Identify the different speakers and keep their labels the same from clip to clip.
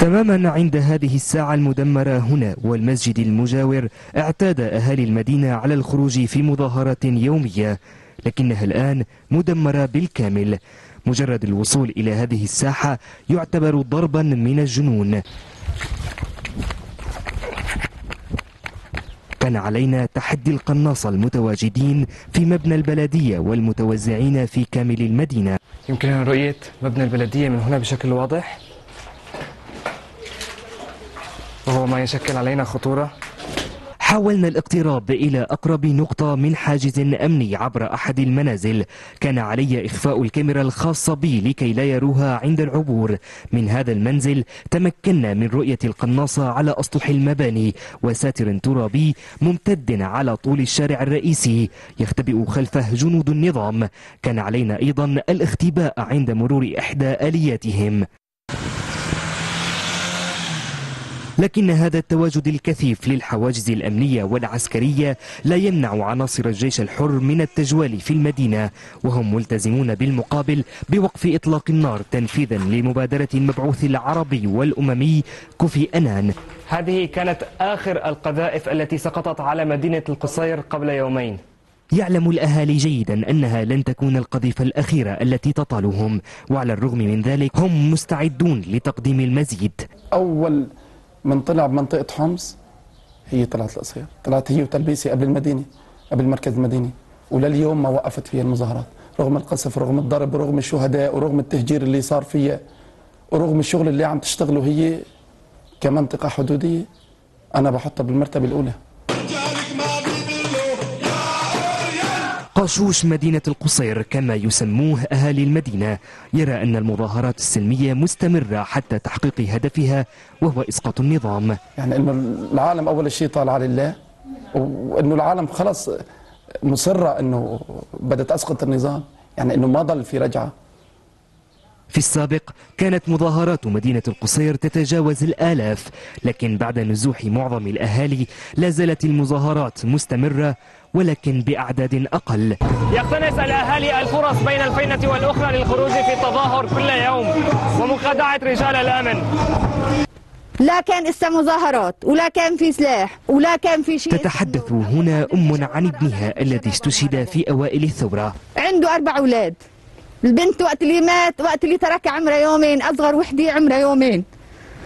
Speaker 1: تماما عند هذه الساعة المدمرة هنا والمسجد المجاور اعتاد أهالي المدينة على الخروج في مظاهرات يومية لكنها الآن مدمرة بالكامل. مجرد الوصول إلى هذه الساحة يعتبر ضربا من الجنون. كان علينا تحدي القناصة المتواجدين في مبنى البلدية والمتوزعين في كامل المدينة.
Speaker 2: يمكننا رؤية مبنى البلدية من هنا بشكل واضح. وهو ما يشكل علينا خطورة.
Speaker 1: حاولنا الاقتراب إلى أقرب نقطة من حاجز أمني عبر أحد المنازل. كان علي إخفاء الكاميرا الخاصة بي لكي لا يروها عند العبور. من هذا المنزل تمكنا من رؤية القناصة على أسطح المباني. وساتر ترابي ممتد على طول الشارع الرئيسي. يختبئ خلفه جنود النظام. كان علينا أيضا الاختباء عند مرور إحدى آلياتهم. لكن هذا التواجد الكثيف للحواجز الأمنية والعسكرية لا يمنع عناصر الجيش الحر من التجوال في المدينة وهم ملتزمون بالمقابل بوقف إطلاق النار تنفيذا لمبادرة المبعوث العربي والأممي كوفي أنان.
Speaker 2: هذه كانت آخر القذائف التي سقطت على مدينة القصير قبل يومين.
Speaker 1: يعلم الأهالي جيدا أنها لن تكون القذيفة الأخيرة التي تطالهم وعلى الرغم من ذلك هم مستعدون لتقديم المزيد.
Speaker 3: أول من طلع بمنطقة حمص هي طلعت القصير طلعت هي وتلبيسي قبل المدينة قبل المركز المديني ولليوم ما وقفت فيها المظاهرات. رغم القصف رغم الضرب رغم الشهداء ورغم التهجير اللي صار فيها ورغم الشغل اللي عم تشتغله هي كمنطقة حدودية أنا بحطها بالمرتبة الأولى.
Speaker 1: قاشوش مدينة القصير كما يسموه أهالي المدينة. يرى أن المظاهرات السلمية مستمرة حتى تحقيق هدفها وهو إسقاط النظام.
Speaker 3: يعني أنه العالم أول شيء طالع لله وأنه العالم خلص مصرة أنه بدأت تسقط النظام. يعني أنه ما ضل في رجعة.
Speaker 1: في السابق كانت مظاهرات مدينة القصير تتجاوز الآلاف لكن بعد نزوح معظم الأهالي لا زالت المظاهرات مستمرة ولكن بأعداد أقل.
Speaker 2: يقتنص الأهالي الفرص بين الفينة والأخرى للخروج في التظاهر كل يوم ومخادعة رجال الأمن.
Speaker 4: لا كان إسا مظاهرات ولا كان في سلاح ولا كان في شيء.
Speaker 1: تتحدث هنا أم عن ابنها الذي استشهد في أوائل الثورة.
Speaker 4: عنده أربع أولاد. البنت وقت اللي مات وقت اللي ترك عمرها يومين أصغر وحدة عمرها يومين.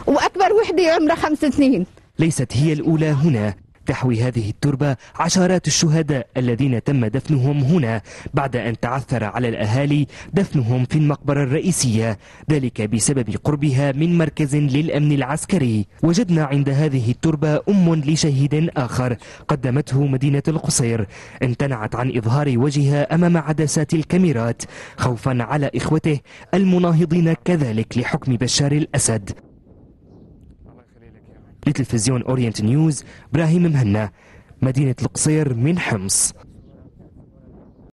Speaker 4: وأكبر وحدة عمرها خمس سنين.
Speaker 1: ليست هي الأولى هنا. تحوي هذه التربة عشرات الشهداء الذين تم دفنهم هنا بعد أن تعثر على الأهالي دفنهم في المقبرة الرئيسية. ذلك بسبب قربها من مركز للأمن العسكري. وجدنا عند هذه التربة أم لشهيد آخر قدمته مدينة القصير. امتنعت عن إظهار وجهها أمام عدسات الكاميرات خوفا على إخوته المناهضين كذلك لحكم بشار الأسد. لتلفزيون أورينت نيوز إبراهيم مهنا مدينة القصير من حمص.